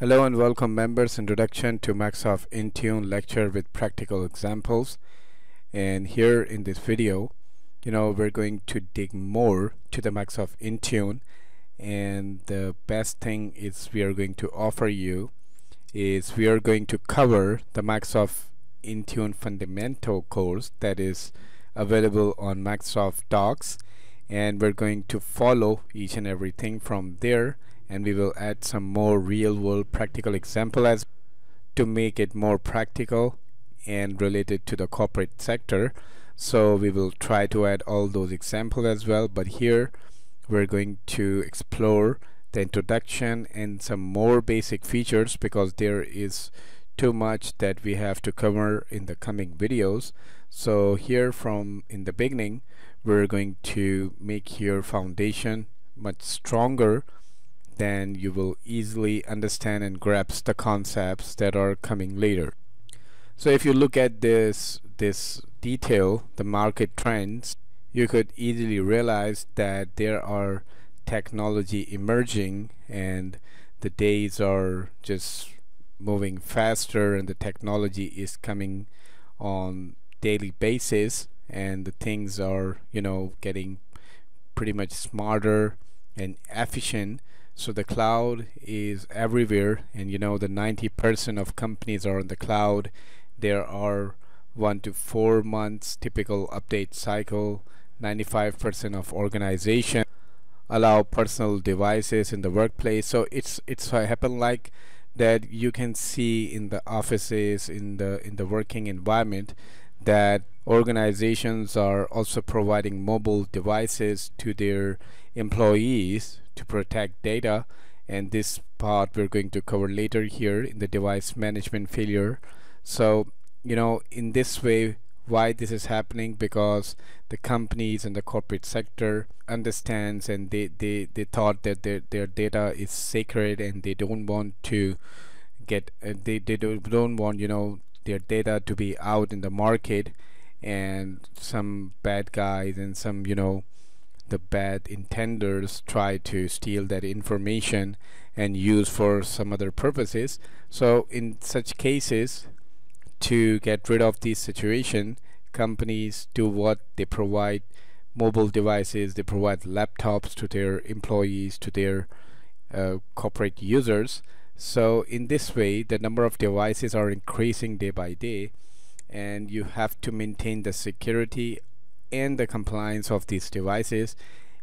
Hello and welcome members Introduction to Microsoft Intune lecture with practical examples. And here in this video you know we're going to dig more to the Microsoft Intune. And the best thing is we are going to offer you is we are going to cover the Microsoft Intune fundamental course that is available on Microsoft Docs. And we're going to follow each and everything from there and we will add some more real-world practical example as to make it more practical and related to the corporate sector. So we will try to add all those examples as well but here we're going to explore the introduction and some more basic features because there is too much that we have to cover in the coming videos. So here from in the beginning we're going to make your foundation much stronger then you will easily understand and grasp the concepts that are coming later. So if you look at this this detail, the market trends, you could easily realize that there are technology emerging and the days are just moving faster and the technology is coming on daily basis and the things are you know getting pretty much smarter and efficient so the cloud is everywhere and you know the 90% of companies are on the cloud. There are one to four months typical update cycle. 95% of organization allow personal devices in the workplace. So it's it's happen like that you can see in the offices in the in the working environment that organizations are also providing mobile devices to their employees to protect data and this part we're going to cover later here in the device management failure. So you know in this way why this is happening? Because the companies and the corporate sector understands and they, they, they thought that their, their data is sacred and they don't want to get uh, they, they don't, don't want you know their data to be out in the market. And some bad guys and some you know the bad intenders try to steal that information and use for some other purposes. So in such cases to get rid of this situation companies do what they provide mobile devices they provide laptops to their employees to their uh, corporate users. So in this way the number of devices are increasing day by day and you have to maintain the security and the compliance of these devices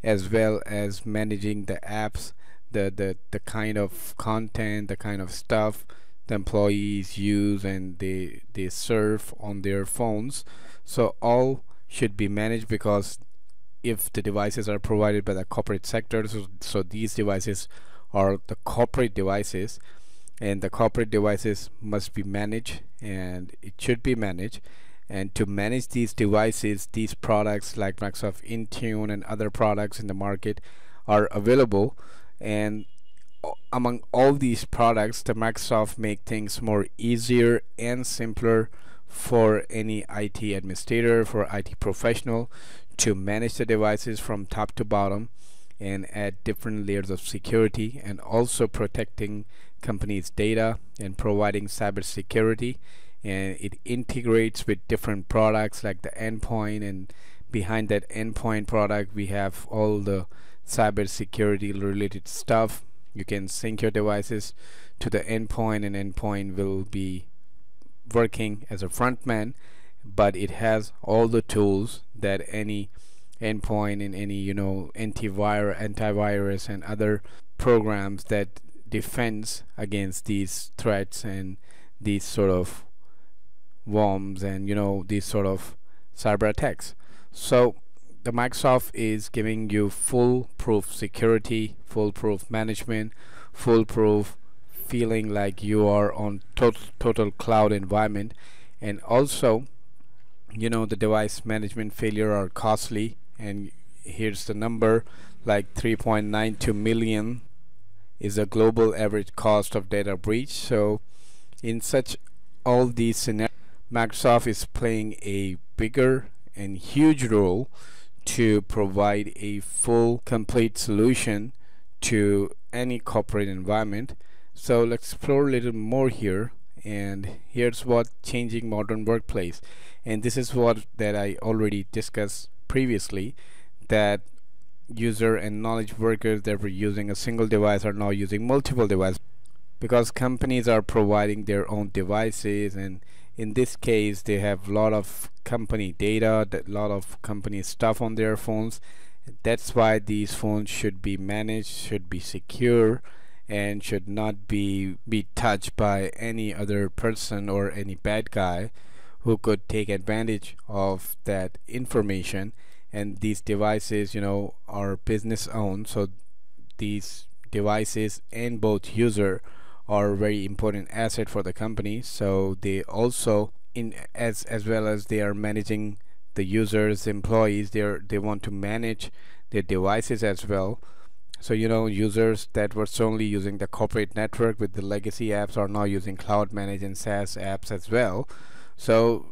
as well as managing the apps the, the the kind of content the kind of stuff the employees use and they they serve on their phones. So all should be managed because if the devices are provided by the corporate sector so, so these devices are the corporate devices and the corporate devices must be managed and it should be managed and to manage these devices these products like Microsoft Intune and other products in the market are available. And among all these products the Microsoft make things more easier and simpler for any IT administrator for IT professional to manage the devices from top to bottom and add different layers of security and also protecting companies data and providing cyber security and it integrates with different products like the endpoint and behind that endpoint product we have all the cyber security related stuff. You can sync your devices to the endpoint and endpoint will be working as a front man but it has all the tools that any endpoint and any you know antivirus antivirus and other programs that defends against these threats and these sort of worms and you know these sort of cyber attacks. So the Microsoft is giving you foolproof security foolproof management foolproof feeling like you are on total, total cloud environment. And also you know the device management failure are costly. And here's the number like 3.92 million is a global average cost of data breach. So in such all these scenarios Microsoft is playing a bigger and huge role to provide a full complete solution to any corporate environment. So let's explore a little more here and here's what changing modern workplace and this is what that I already discussed previously that user and knowledge workers that were using a single device are now using multiple devices because companies are providing their own devices and in this case they have a lot of company data a lot of company stuff on their phones. That's why these phones should be managed should be secure and should not be be touched by any other person or any bad guy who could take advantage of that information. And these devices you know are business owned so these devices and both user are a very important asset for the company. So they also in as as well as they are managing the users employees they they want to manage their devices as well. So you know users that were solely using the corporate network with the legacy apps are now using cloud managed and SaaS apps as well. So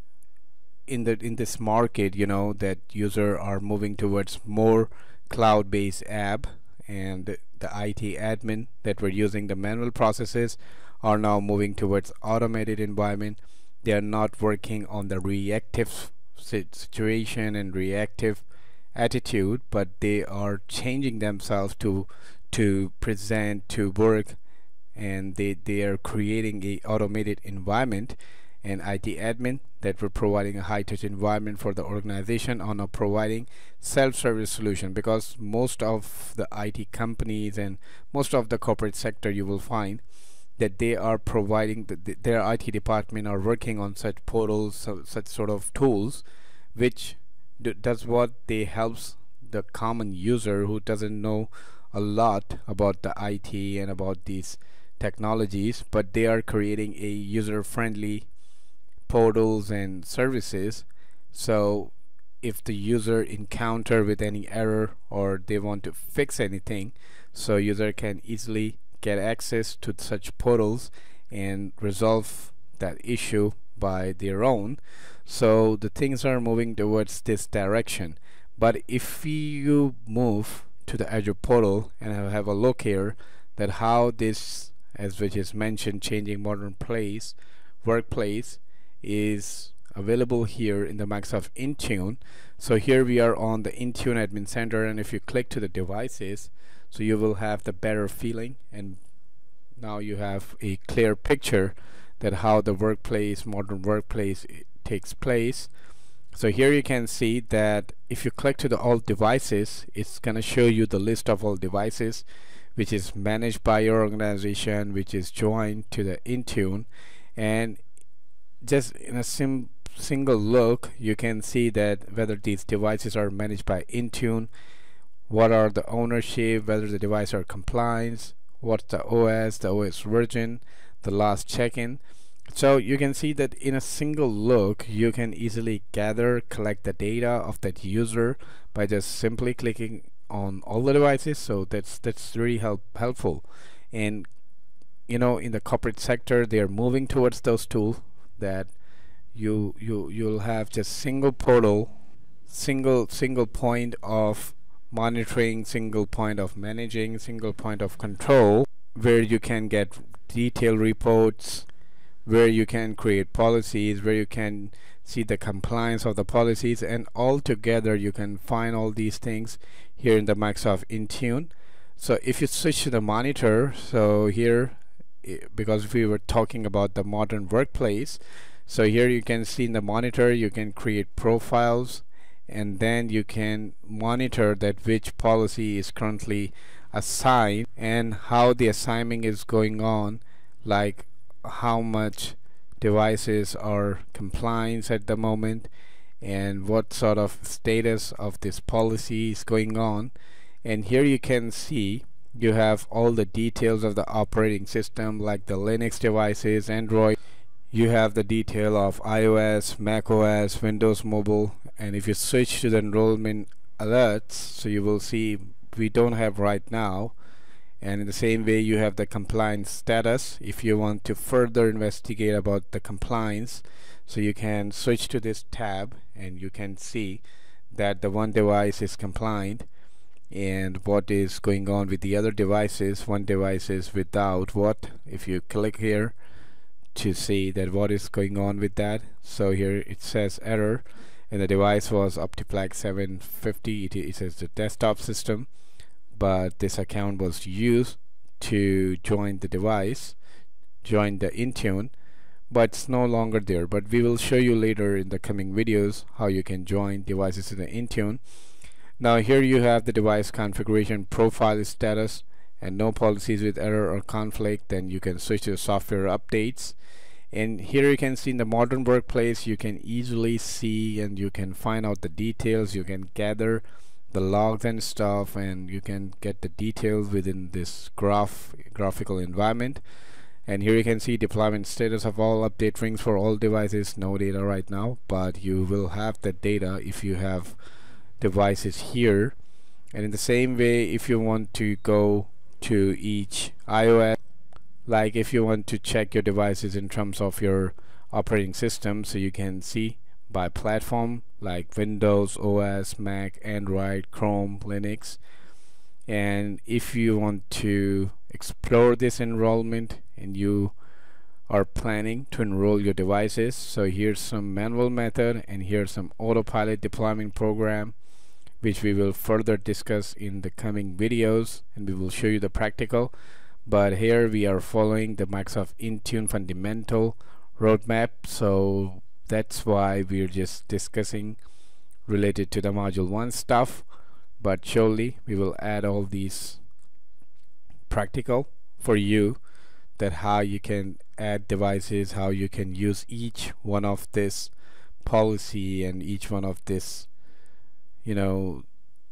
in the in this market you know that user are moving towards more cloud-based app and the IT admin that were using the manual processes are now moving towards automated environment. They are not working on the reactive situation and reactive attitude but they are changing themselves to to present to work and they they are creating a automated environment and IT admin that we're providing a high-touch environment for the organization on a providing self-service solution because most of the IT companies and most of the corporate sector you will find that they are providing the, the, their IT department are working on such portals so, such sort of tools which does what they helps the common user who doesn't know a lot about the IT and about these technologies but they are creating a user-friendly portals and services. So if the user encounter with any error or they want to fix anything so user can easily get access to such portals and resolve that issue by their own. So the things are moving towards this direction. But if you move to the Azure portal and have a look here that how this as which is mentioned changing modern place workplace is available here in the Microsoft Intune. So here we are on the Intune admin center and if you click to the devices so you will have the better feeling and now you have a clear picture that how the workplace modern workplace takes place. So here you can see that if you click to the all devices it's gonna show you the list of all devices which is managed by your organization which is joined to the Intune. And just in a sim single look you can see that whether these devices are managed by Intune what are the ownership whether the device are compliance what's the OS the OS version the last check-in. So you can see that in a single look you can easily gather collect the data of that user by just simply clicking on all the devices. So that's that's really help helpful. And you know in the corporate sector they are moving towards those tools that you you you'll have just single portal single single point of monitoring single point of managing single point of control where you can get detailed reports where you can create policies where you can see the compliance of the policies and all together you can find all these things here in the Microsoft Intune. So if you switch to the monitor so here because we were talking about the modern workplace. So here you can see in the monitor you can create profiles and then you can monitor that which policy is currently assigned and how the assignment is going on like how much devices are compliance at the moment and what sort of status of this policy is going on. And here you can see you have all the details of the operating system like the Linux devices, Android. You have the detail of iOS, macOS, Windows Mobile. And if you switch to the enrollment alerts so you will see we don't have right now. And in the same way you have the compliance status. If you want to further investigate about the compliance so you can switch to this tab and you can see that the one device is compliant and what is going on with the other devices? One device is without what? If you click here to see that what is going on with that. So here it says error. And the device was Optiplex 750 it, it says the desktop system. But this account was used to join the device join the Intune but it's no longer there. But we will show you later in the coming videos how you can join devices to the Intune now here you have the device configuration profile status and no policies with error or conflict then you can switch to software updates. And here you can see in the modern workplace you can easily see and you can find out the details. You can gather the logs and stuff and you can get the details within this graph graphical environment. And here you can see deployment status of all update rings for all devices no data right now but you will have the data if you have devices here. And in the same way if you want to go to each iOS like if you want to check your devices in terms of your operating system so you can see by platform like Windows, OS, Mac, Android, Chrome, Linux. And if you want to explore this enrollment and you are planning to enroll your devices so here's some manual method and here's some autopilot deployment program which we will further discuss in the coming videos and we will show you the practical. But here we are following the Microsoft Intune fundamental roadmap so that's why we're just discussing related to the module 1 stuff. But surely we will add all these practical for you that how you can add devices how you can use each one of this policy and each one of this you know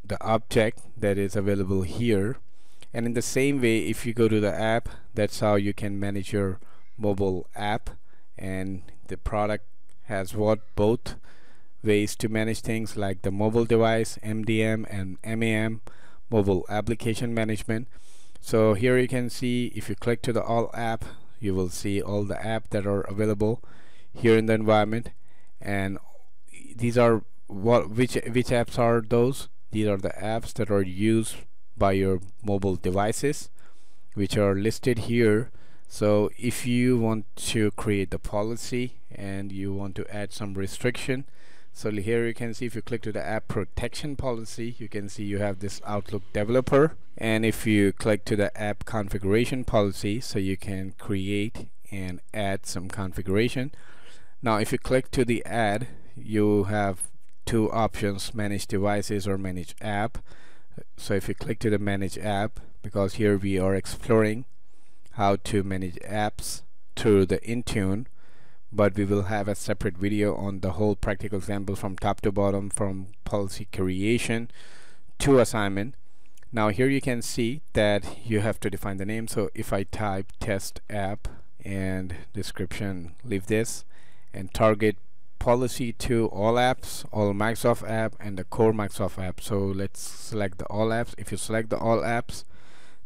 the object that is available here. And in the same way if you go to the app that's how you can manage your mobile app. And the product has what both ways to manage things like the mobile device MDM and MAM mobile application management. So here you can see if you click to the all app you will see all the app that are available here in the environment. And these are what which which apps are those? These are the apps that are used by your mobile devices which are listed here. So if you want to create the policy and you want to add some restriction so here you can see if you click to the app protection policy you can see you have this Outlook developer. And if you click to the app configuration policy so you can create and add some configuration. Now if you click to the add you have two options manage devices or manage app. So if you click to the manage app because here we are exploring how to manage apps through the Intune but we will have a separate video on the whole practical example from top to bottom from policy creation to assignment. Now here you can see that you have to define the name. So if I type test app and description leave this and target policy to all apps all Microsoft app and the core Microsoft app. So let's select the all apps. If you select the all apps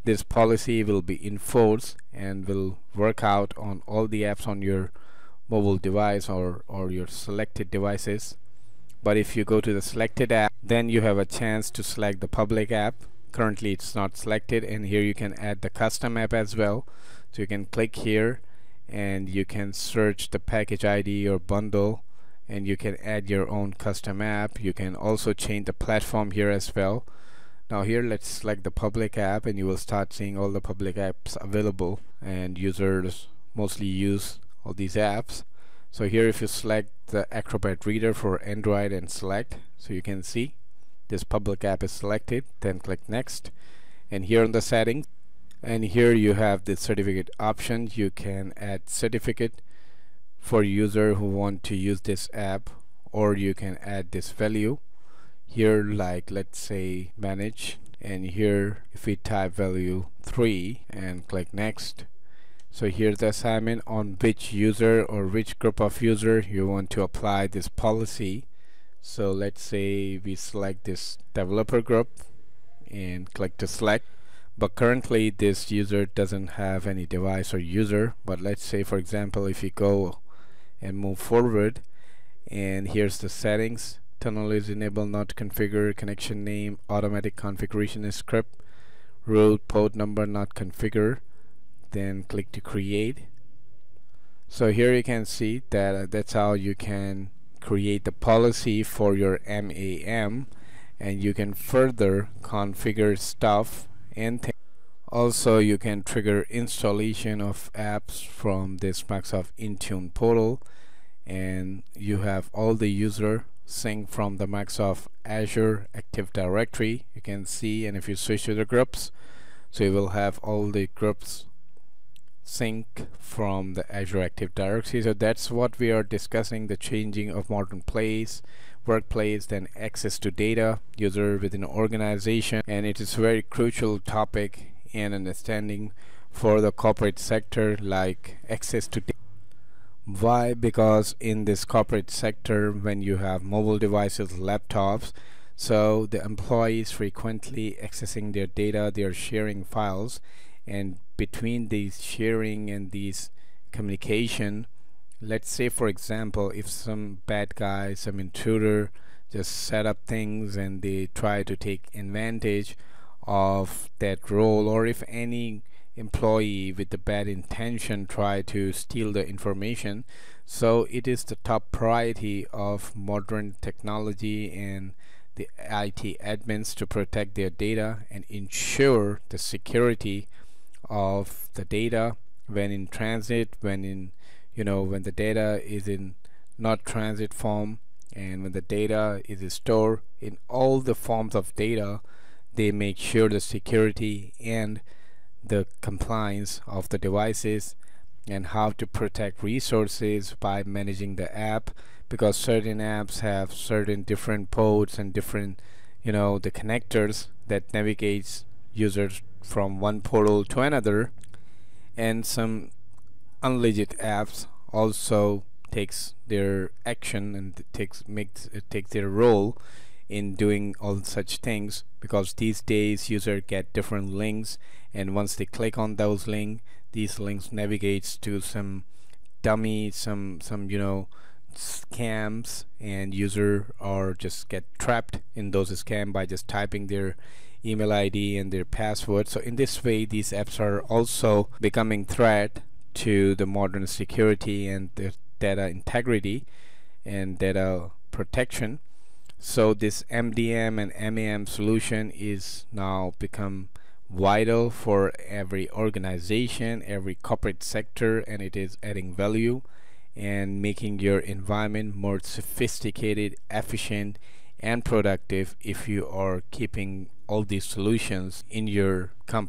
this policy will be enforced and will work out on all the apps on your mobile device or, or your selected devices. But if you go to the selected app then you have a chance to select the public app. Currently it's not selected and here you can add the custom app as well. So you can click here and you can search the package ID or bundle and you can add your own custom app. You can also change the platform here as well. Now here let's select the public app and you will start seeing all the public apps available. And users mostly use all these apps. So here if you select the Acrobat Reader for Android and select so you can see this public app is selected then click next. And here on the settings and here you have the certificate option. You can add certificate for user who want to use this app or you can add this value here like let's say manage and here if we type value 3 and click next. So here's the assignment on which user or which group of user you want to apply this policy. So let's say we select this developer group and click to select but currently this user doesn't have any device or user. But let's say for example if you go and move forward. And here's the settings. Tunnel is enabled not configure connection name automatic configuration script root port number not configure then click to create. So here you can see that uh, that's how you can create the policy for your MAM and you can further configure stuff and also you can trigger installation of apps from this Microsoft Intune portal and you have all the user sync from the Microsoft Azure Active Directory. You can see and if you switch to the groups so you will have all the groups sync from the Azure Active Directory. So that's what we are discussing the changing of modern place workplace then access to data user within organization and it is a very crucial topic and understanding for the corporate sector like access to why? Because in this corporate sector when you have mobile devices laptops so the employees frequently accessing their data they are sharing files and between these sharing and these communication let's say for example if some bad guy some intruder just set up things and they try to take advantage of that role or if any employee with the bad intention try to steal the information. So it is the top priority of modern technology and the IT admins to protect their data and ensure the security of the data when in transit when in you know when the data is in not transit form and when the data is stored in all the forms of data they make sure the security and the compliance of the devices and how to protect resources by managing the app because certain apps have certain different ports and different you know the connectors that navigates users from one portal to another. And some unlegit apps also takes their action and takes makes it takes their role in doing all such things because these days user get different links and once they click on those links these links navigates to some dummy some some you know scams and user or just get trapped in those scam by just typing their email ID and their password. So in this way these apps are also becoming threat to the modern security and the data integrity and data protection so this MDM and MAM solution is now become vital for every organization every corporate sector and it is adding value and making your environment more sophisticated efficient and productive if you are keeping all these solutions in your company